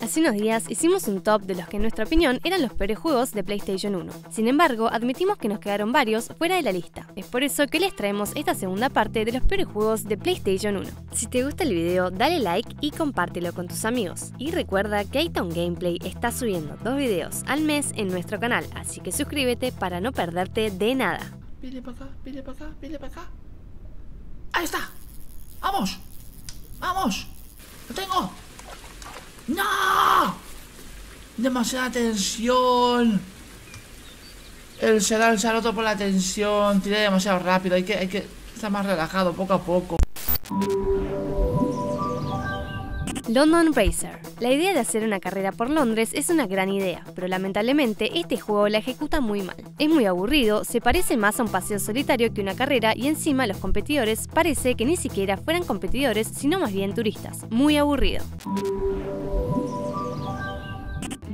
Hace unos días hicimos un top de los que en nuestra opinión eran los peores juegos de PlayStation 1. Sin embargo, admitimos que nos quedaron varios fuera de la lista. Es por eso que les traemos esta segunda parte de los peores juegos de PlayStation 1. Si te gusta el video, dale like y compártelo con tus amigos. Y recuerda que Aiton Gameplay está subiendo dos videos al mes en nuestro canal, así que suscríbete para no perderte de nada. Viene para acá, viene para acá, viene para acá. ¡Ahí está! ¡Vamos! ¡Vamos! ¡Lo tengo! ¡No! Demasiada tensión. El sedal se ha roto por la tensión. Tiré demasiado rápido. Hay que, hay que estar más relajado poco a poco. London Racer. La idea de hacer una carrera por Londres es una gran idea, pero lamentablemente este juego la ejecuta muy mal. Es muy aburrido, se parece más a un paseo solitario que una carrera y encima los competidores parece que ni siquiera fueran competidores, sino más bien turistas. Muy aburrido.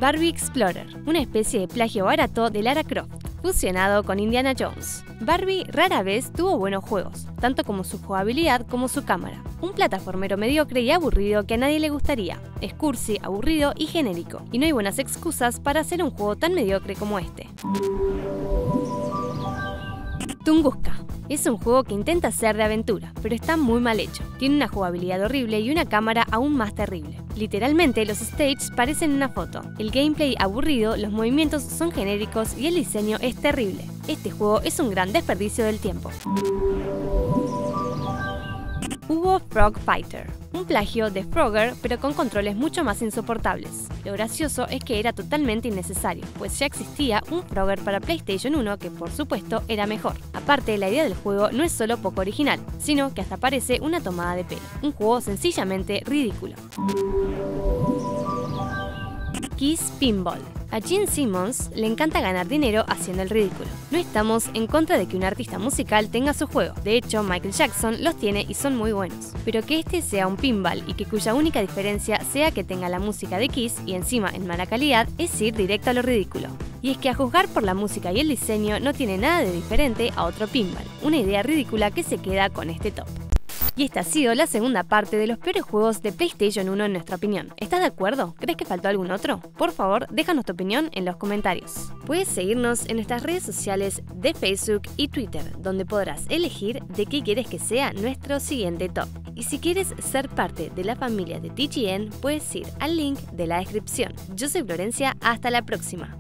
Barbie Explorer, una especie de plagio barato de Lara Croft, fusionado con Indiana Jones. Barbie rara vez tuvo buenos juegos, tanto como su jugabilidad como su cámara. Un plataformero mediocre y aburrido que a nadie le gustaría. Es cursi, aburrido y genérico, y no hay buenas excusas para hacer un juego tan mediocre como este. Tunguska. Es un juego que intenta ser de aventura, pero está muy mal hecho. Tiene una jugabilidad horrible y una cámara aún más terrible. Literalmente, los stages parecen una foto. El gameplay aburrido, los movimientos son genéricos y el diseño es terrible. Este juego es un gran desperdicio del tiempo. Frog Fighter, un plagio de Frogger pero con controles mucho más insoportables. Lo gracioso es que era totalmente innecesario, pues ya existía un Frogger para PlayStation 1 que por supuesto era mejor. Aparte, la idea del juego no es solo poco original, sino que hasta parece una tomada de pelo, un juego sencillamente ridículo. Kiss Pinball. A Gene Simmons le encanta ganar dinero haciendo el ridículo. No estamos en contra de que un artista musical tenga su juego. De hecho, Michael Jackson los tiene y son muy buenos. Pero que este sea un pinball y que cuya única diferencia sea que tenga la música de Kiss y encima en mala calidad es ir directo a lo ridículo. Y es que a juzgar por la música y el diseño no tiene nada de diferente a otro pinball. Una idea ridícula que se queda con este top. Y esta ha sido la segunda parte de los peores juegos de PlayStation 1 en nuestra opinión. ¿Estás de acuerdo? ¿Crees que faltó algún otro? Por favor, déjanos tu opinión en los comentarios. Puedes seguirnos en nuestras redes sociales de Facebook y Twitter, donde podrás elegir de qué quieres que sea nuestro siguiente top. Y si quieres ser parte de la familia de TGN, puedes ir al link de la descripción. Yo soy Florencia, hasta la próxima.